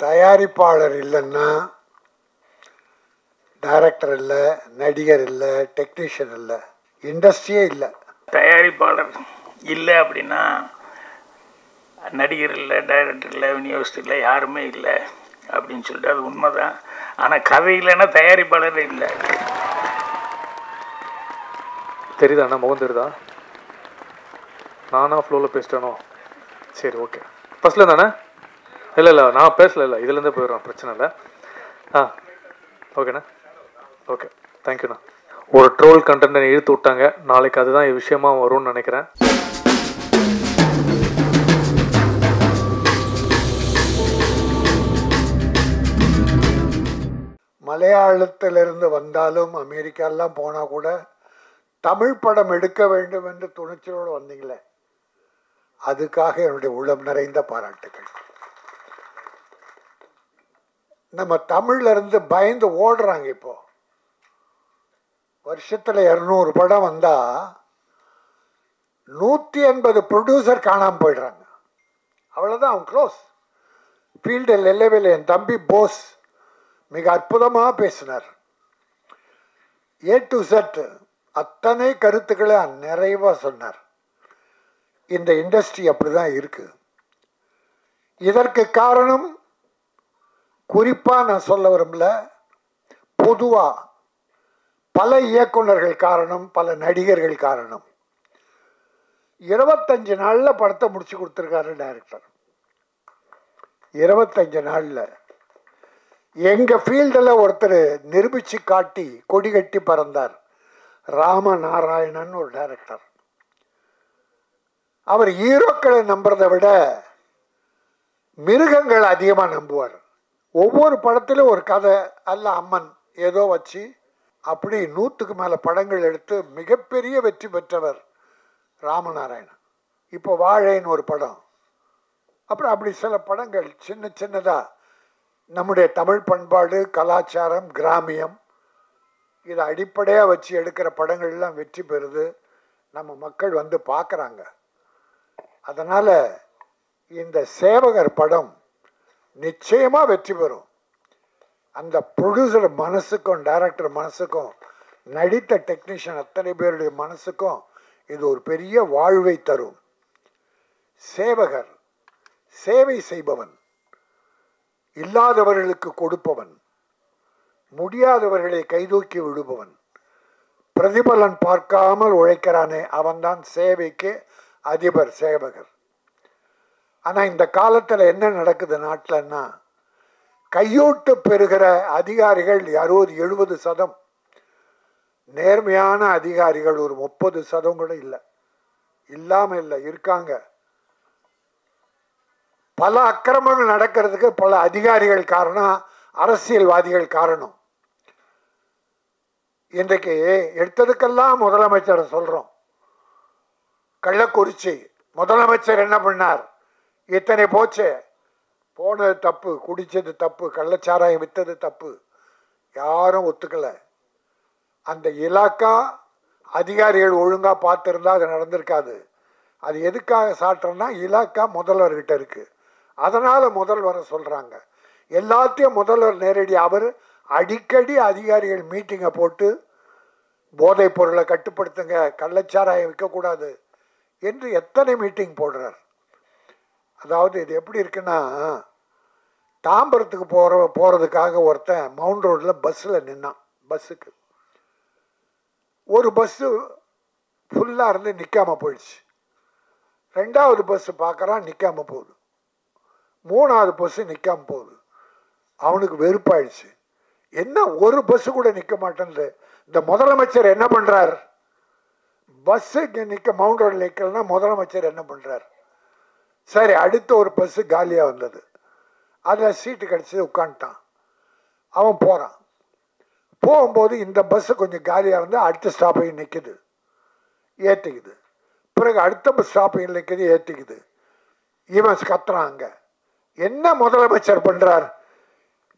தயாரிப்பாளர் இல்லைன்னா டைரக்டர் இல்லை நடிகர் இல்லை டெக்னீஷியன் இல்லை இண்டஸ்ட்ரியே இல்லை. தயாரிப்பாளர் இல்லை அப்படின்னா நடிகர் இல்லை டைரக்டர் இல்லை விநியோகஸ்தர் இல்லை யாருமே இல்லை அப்படின்னு சொல்லிட்டு அது உண்மைதான். ஆனால் கதை இல்லைன்னா தயாரிப்பாளரே இல்லை. தெரியுதா அண்ணா முகம் தெரியுதா? நானா ஃப்ளோவில் பேசிட்டேனோ? சரி ஓகே ஃபர்ஸ்ட்ல தானே இல்லை இல்லை நான் பேசல இல்லை. இதுலேருந்தே போயிடுறேன். பிரச்சனை இல்லை. ஆ ஓகேண்ணா. ஓகே. தேங்க்யூண்ணா ஒரு ட்ரோல் கண்டென்ட் இழுத்து விட்டாங்க. நாளைக்கு அதுதான் விஷயமா வரும்னு நினைக்கிறேன். மலையாளத்திலிருந்து வந்தாலும் அமெரிக்காலாம் போனால் கூட தமிழ் படம் எடுக்க வேண்டும் என்று துணிச்சலோடு வந்தீங்களே. அதுக்காக என்னுடைய உள்ளம் நிறைந்த பாராட்டுகள் நம்ம தமிழ்லேருந்து பயந்து ஓடுறாங்க இப்போது வருஷத்தில் இரநூறு படம் வந்தால் நூற்றி எண்பது ப்ரொடியூசர் காணாமல் போயிடுறாங்க. அவ்வளோதான் அவன் க்ளோஸ் ஃபீல்டில் இல்லவே என் தம்பி போஸ் மிக அற்புதமாக பேசினார். ஏ டு செட் அத்தனை கருத்துக்களை நிறைவாக சொன்னார். இந்த இண்டஸ்ட்ரி அப்படிதான் இருக்குது இதற்கு காரணம் குறிப்பாக நான் சொல்ல விரும்பல. பொதுவாக பல இயக்குனர்கள் காரணம் பல நடிகர்கள் காரணம். இருபத்தஞ்சு நாளில் படத்தை முடிச்சு கொடுத்துருக்காரு டைரக்டர் இருபத்தஞ்சு நாளில். எங்கள் ஃபீல்டில் ஒருத்தர் நிரூபித்து காட்டி கொடி கட்டி பறந்தார். ராமநாராயணன் ஒரு டைரக்டர் அவர் ஹீரோக்களை நம்புறதை விட மிருகங்கள் அதிகமாக நம்புவார். ஒவ்வொரு படத்திலும் ஒரு கதை. அல்ல அம்மன் ஏதோ வச்சு அப்படி நூற்றுக்கு மேலே படங்கள் எடுத்து மிகப்பெரிய வெற்றி பெற்றவர் ராமநாராயணன். இப்போ வாழைன்னு ஒரு படம். அப்புறம் அப்படி சில படங்கள் சின்ன சின்னதாக நம்முடைய தமிழ் பண்பாடு கலாச்சாரம் கிராமியம் இதை அடிப்படையாக வச்சு எடுக்கிற படங்கள்லாம் வெற்றி பெறுது. நம்ம மக்கள் வந்து பார்க்குறாங்க. அதனால் இந்த சேவகர் படம் நிச்சயமாக வெற்றி பெறும். அந்த ப்ரொடியூசர் மனசுக்கும் டைரக்டர் மனசுக்கும் நடித்த டெக்னீஷியன் அத்தனை பேருடைய மனசுக்கும் இது ஒரு பெரிய வாழ்வை தரும். சேவகர் சேவை செய்பவன் இல்லாதவர்களுக்கு கொடுப்பவன் முடியாதவர்களை கைதூக்கி விடுபவன் பிரதிபலன் பார்க்காமல் உழைக்கிறானே அவன்தான் சேவைக்கு அதிபர் சேவகர். ஆனா இந்த காலத்துல என்ன நடக்குது நாட்டிலன்னா கையூட்டு பெறுகிற அதிகாரிகள் அறுபது எழுபது சதம். நேர்மையான அதிகாரிகள் ஒரு முப்பது சதம் கூட இல்லை. இல்லாம இல்லை இருக்காங்க. பல அக்கிரமங்கள் நடக்கிறதுக்கு பல அதிகாரிகள் காரணம் அரசியல்வாதிகள் காரணம். இன்றைக்கு எடுத்ததுக்கெல்லாம் முதலமைச்சரை சொல்றோம். கள்ளக்குறிச்சி முதலமைச்சர் என்ன பண்ணார்? இத்தனை போச்சு? போனது தப்பு குடிச்சது தப்பு கள்ளச்சாராயம் விற்றது தப்பு. யாரும் ஒத்துக்கல. அந்த இலாக்கா அதிகாரிகள் ஒழுங்கா பார்த்துருந்தா அது நடந்திருக்காது. அது எதுக்காக சாட்டுறோம்னா இலாக்கா முதல்வர்கிட்ட இருக்கு. அதனால முதல்வரை சொல்றாங்க. எல்லாத்தையும் முதல்வர் நேரடி அவர் அடிக்கடி அதிகாரிகள் மீட்டிங்கை போட்டு போதைப் பொருளை கட்டுப்படுத்துங்க கள்ளச்சாராயம் விற்கக்கூடாது என்று எத்தனை மீட்டிங் போடுறார்? அதாவது இது எப்படி இருக்குன்னா தாம்பரத்துக்கு போகிற போகிறதுக்காக ஒருத்தன் மவுண்ட் ரோட்டில் பஸ்ஸில் நின்னான் பஸ்ஸுக்கு. ஒரு பஸ்ஸு ஃபுல்லாக இருந்து நிற்காமல் போயிடுச்சு. ரெண்டாவது பஸ்ஸு பார்க்குறான் நிற்காமல் போகுது. மூணாவது பஸ்ஸு நிற்காமல் போகுது. அவனுக்கு வெறுப்பாயிடுச்சு. என்ன ஒரு பஸ்ஸு கூட நிற்க மாட்டேன்து. இந்த முதலமைச்சர் என்ன பண்ணுறார் பஸ்ஸு நிற்க மவுண்ட் ரோடில் நிற்கலன்னா முதலமைச்சர் என்ன பண்ணுறார் சரி அடுத்த ஒரு பஸ்ஸு காலியாக வந்தது. அதில் சீட்டு கிடச்சி உட்காந்துட்டான் அவன் போகிறான் போகும்போது இந்த பஸ்ஸு கொஞ்சம் காலியாக இருந்தால் அடுத்த ஸ்டாப்பையும் நிற்கிது ஏற்றிக்குது பிறகு அடுத்த பஸ் ஸ்டாப்பையும் நிற்கிது ஏற்றிக்குது இவன் கத்துறான் அங்கே. என்ன முதலமைச்சர் பண்ணுறார்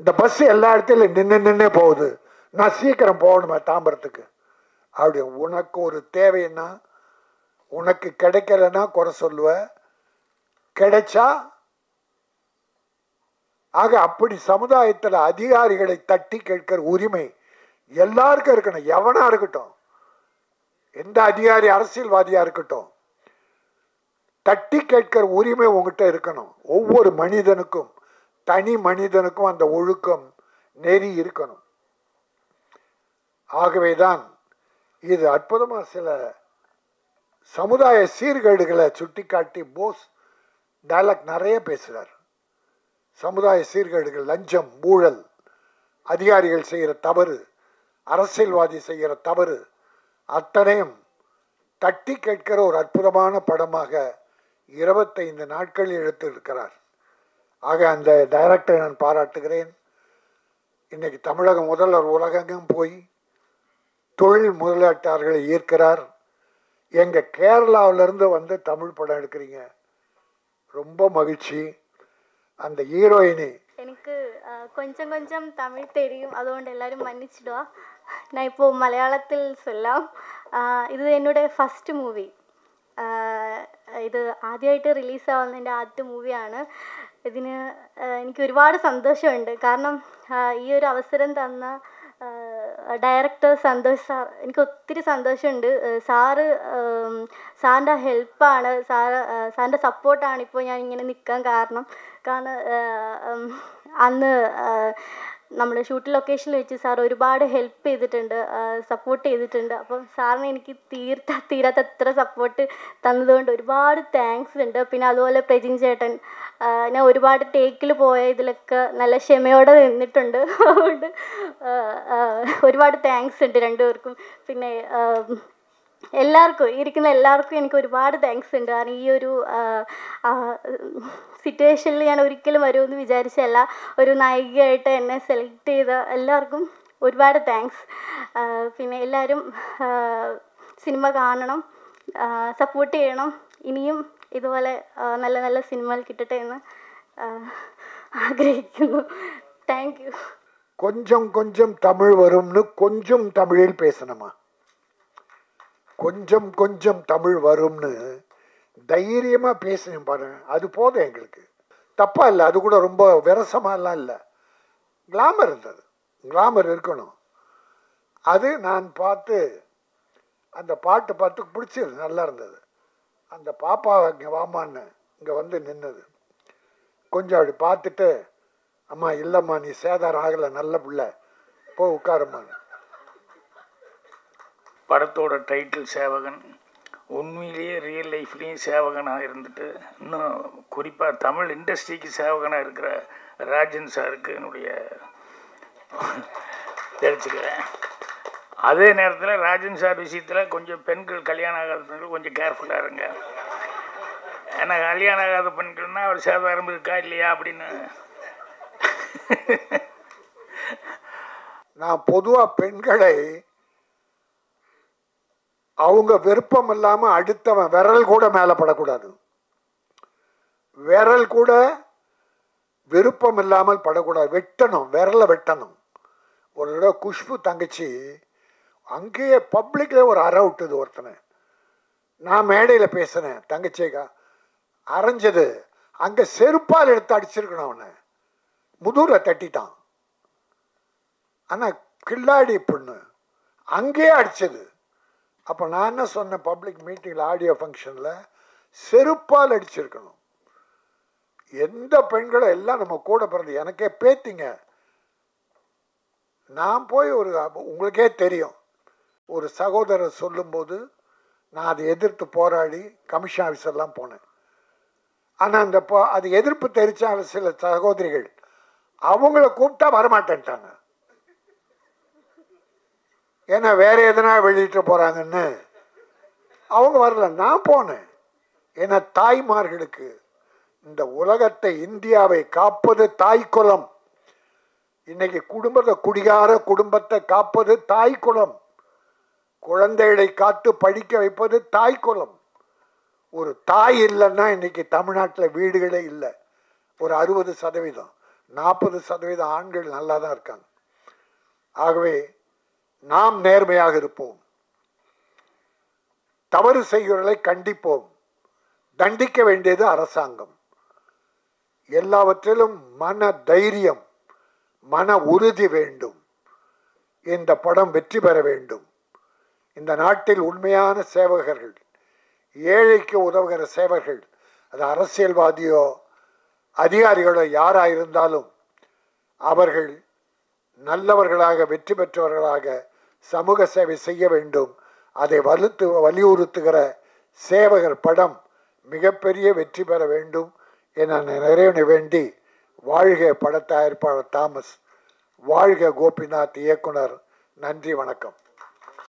இந்த பஸ் எல்லா இடத்துலையும் நின்று நின்று போகுது. நான் சீக்கிரம் போகணுமே தாம்பரத்துக்கு. அப்படி உனக்கு ஒரு தேவைன்னா உனக்கு கிடைக்கலன்னா குறை சொல்லுவேன் கிடைச்சா ஆக அப்படி சமுதாயத்தில் அதிகாரிகளை தட்டி கேட்கிற உரிமை எல்லாருக்கும் இருக்கணும். எவனா இருக்கட்டும். எந்த அதிகாரி அரசியல்வாதியா இருக்கட்டும். தட்டி கேட்கிற உரிமை உங்ககிட்ட இருக்கணும். ஒவ்வொரு மனிதனுக்கும் தனி மனிதனுக்கும் அந்த ஒழுக்கம் நெறி இருக்கணும். ஆகவேதான் இது அற்புதமா சில சமுதாய சீர்கேடுகளை சுட்டிக்காட்டி போஸ் டைலாக் நிறைய பேசுகிறார் சமுதாய சீர்கேடுகள் லஞ்சம் ஊழல் அதிகாரிகள் செய்கிற தவறு அரசியல்வாதி செய்கிற தவறு அத்தனையும் தட்டி கேட்கிற ஒரு அற்புதமான படமாக இருபத்தைந்து நாட்கள் எடுத்திருக்கிறார் ஆக அந்த டைரக்டரை நான் பாராட்டுகிறேன். இன்னைக்கு தமிழக முதல்வர் உலகெங்கும் போய் தொழில் முதலீட்டாளர்களை ஈர்க்கிறார். எங்கள் கேரளாவிலேருந்து வந்து தமிழ் படம் எடுக்கிறீங்க. ரொம்ப மகிழ்ச்சி அந்த ஹீரோயினி எனக்கு கொஞ்சம் கொஞ்சம் தமிழ் தெரியும் அதுകൊണ്ട് எல்லாரும் மன்னிச்சிடுவா நான் இப்போ மலையாளத்தில் சொல்லாம் இது என்னோட ഫസ്റ്റ് மூவி ഇത് ആദ്യമായിട്ട് റിലീസാവുന്ന എന്റെ ആദ്യത്തെ മൂവിയാണ് ഇതിന് എനിക്ക് ഒരുപാട് സന്തോഷമുണ്ട് കാരണം ഈ ഒരു അവസരം തന്ന ഡയറക്ടർ സന്തോഷ് സാർ എനിക്ക് ഒത്തിരി സന്തോഷമുണ്ട്. സാറ് സാറിന്റെ ഹെൽപ്പാണ് സാറ് സാറിന്റെ സപ്പോർട്ടാണ് ഇപ്പോൾ ഞാൻ ഇങ്ങനെ നിൽക്കാൻ കാരണം. കാരണം അന്ന് നമ്മൾ ഷൂട്ട് ലൊക്കേഷനിൽ വെച്ച് സാർ ഒരുപാട് ഹെൽപ്പ് ചെയ്തിട്ടുണ്ട് സപ്പോർട്ട് ചെയ്തിട്ടുണ്ട്. അപ്പം സാറിന് എനിക്ക് തീർത്ത തീരാത്തത്ര സപ്പോർട്ട് തന്നതുകൊണ്ട് ഒരുപാട് താങ്ക്സ് ഉണ്ട്. പിന്നെ അതുപോലെ പ്രജിൻ ചേട്ടൻ ഞാൻ ഒരുപാട് ടേക്കിൽ പോയ ഇതിലൊക്കെ നല്ല ക്ഷമയോടെ നിന്നിട്ടുണ്ട്. അതുകൊണ്ട് ഒരുപാട് താങ്ക്സ് ഉണ്ട് രണ്ടുപേർക്കും. പിന്നെ എല്ലാവർക്കും ഈ ഇരിക്കുന്ന എല്ലാവർക്കും എനിക്ക് ഒരുപാട് താങ്ക്സ് ഉണ്ട് കാരണം ഈ ഒരു സിറ്റുവേഷനിൽ ഞാൻ ഒരിക്കലും വരുമെന്ന് വിചാരിച്ചല്ല ഒരു നായികയായിട്ട് എന്നെ സെലക്ട് ചെയ്ത എല്ലാവർക്കും ഒരുപാട് താങ്ക്സ് പിന്നെ എല്ലാവരും ആ, സിനിമ കാണണം സപ്പോർട്ട് ചെയ്യണം ഇനിയും ഇതുപോലെ ആ, നല്ല നല്ല സിനിമകൾ കിട്ടട്ടെ എന്ന് ആ, ആഗ്രഹിക്കുന്നു താങ്ക് യു கொஞ்சம் கொஞ்சம் தமிழ் வரும்னு கொஞ்சம் தமிழில் பேசணுமா கொஞ்சம் கொஞ்சம் தமிழ் வரும்னு தைரியமாக பேசினேன் பாருங்க அது போதும் எங்களுக்கு. தப்பா இல்லை அது கூட ரொம்ப விரசமாலாம் இல்லை. கிளாமர் இருந்தது. கிளாமர் இருக்கணும். அது நான் பார்த்து அந்த பாட்டு பார்த்து பிடிச்சது நல்லா இருந்தது. அந்த பாப்பா இங்கே வாமான்னு இங்கே வந்து நின்னது. கொஞ்சம் அப்படி பார்த்துட்டு அம்மா இல்லைம்மா நீ சேதாரம் ஆகலை நல்ல பிள்ளை. போ உட்காருமான்னு படத்தோட டைட்டில் சேவகன். உண்மையிலேயே ரியல் லைஃப்லேயும் சேவகனாக இருந்துட்டு இன்னும் குறிப்பாக தமிழ் இண்டஸ்ட்ரிக்கு சேவகனாக இருக்கிற ராஜன் சாருக்கு என்னுடைய தெரிஞ்சுக்கிறேன். அதே நேரத்தில் ராஜன் சார் விஷயத்தில் கொஞ்சம் பெண்கள் கல்யாணம் ஆகாத பெண்கள் கொஞ்சம் கேர்ஃபுல்லாக இருங்க. ஏன்னா கல்யாணம் ஆகாத பெண்கள்னா அவர் சேதாரம் இருக்கா இல்லையா அப்படின்னு. நான் பொதுவாக பெண்களை அவங்க விருப்பம் இல்லாமல் அடுத்தவன் விரல் கூட மேலே படக்கூடாது. விரல் கூட விருப்பம் இல்லாமல் படக்கூடாது. வெட்டணும் விரலை வெட்டணும். ஒரு தடவை குஷ்பு தங்கச்சி அங்கேயே பப்ளிக்கில் ஒரு அற விட்டுது ஒருத்தனை. நான் மேடையில் பேசினேன் தங்கச்சிக்கா அரைஞ்சது. அங்கே செருப்பால் எடுத்து அடிச்சிருக்கணும் அவனை. முதுகுல தட்டிட்டான். ஆனால் கில்லாடி பொண்ணு அங்கேயே அடித்தது அப்போ நான் என்ன சொன்னேன் பப்ளிக் மீட்டிங்கில் ஆடியோ ஃபங்க்ஷனில் செருப்பால் அடிச்சிருக்கணும். எந்த பெண்களும் எல்லாம் நம்ம கூட பிறந்து எனக்கே பேத்திங்க. நான் போய் ஒரு உங்களுக்கே தெரியும். ஒரு சகோதரர் சொல்லும்போது நான் அதை எதிர்த்து போராடி கமிஷன் ஆஃபீஸர்லாம் போனேன். ஆனால் அந்த போ அது எதிர்ப்பு தெரிச்சால் சில சகோதரிகள் அவங்கள கூப்பிட்டா வரமாட்டேன்ட்டாங்க. ஏன்னா வேறு எதனா வெளியிட்டு போகிறாங்கன்னு அவங்க வரல. நான் போனேன். ஏன்னா தாய்மார்களுக்கு இந்த உலகத்தை இந்தியாவை காப்பது தாய் குலம். இன்னைக்கு குடும்பத்தை குடிகார குடும்பத்தை காப்பது தாய் குலம். குழந்தைகளை காத்து படிக்க வைப்பது தாய் குலம். ஒரு தாய் இல்லைன்னா இன்னைக்கு தமிழ்நாட்டில் வீடுகளே இல்லை. ஒரு அறுபது சதவீதம் நாற்பது சதவீதம் ஆண்கள் நல்லா தான் இருக்காங்க. ஆகவே நாம் நேர்மையாக இருப்போம். தவறு செய்கிறவர்களை கண்டிப்போம். தண்டிக்க வேண்டியது அரசாங்கம். எல்லாவற்றிலும் மன தைரியம் மன உறுதி வேண்டும். இந்த படம் வெற்றி பெற வேண்டும். இந்த நாட்டில் உண்மையான சேவகர்கள் ஏழைக்கு உதவுகிற சேவகர்கள் அது அரசியல்வாதியோ அதிகாரிகளோ யாராக இருந்தாலும் அவர்கள் நல்லவர்களாக வெற்றி பெற்றவர்களாக சமூக சேவை செய்ய வேண்டும். அதை வலுத்து வலியுறுத்துகிற சேவகர் படம் மிகப்பெரிய வெற்றி பெற வேண்டும் என நிறைவு வேண்டி வாழ்க பட தயாரிப்பாளர் தாமஸ். வாழ்க கோபிநாத் இயக்குனர். நன்றி வணக்கம்.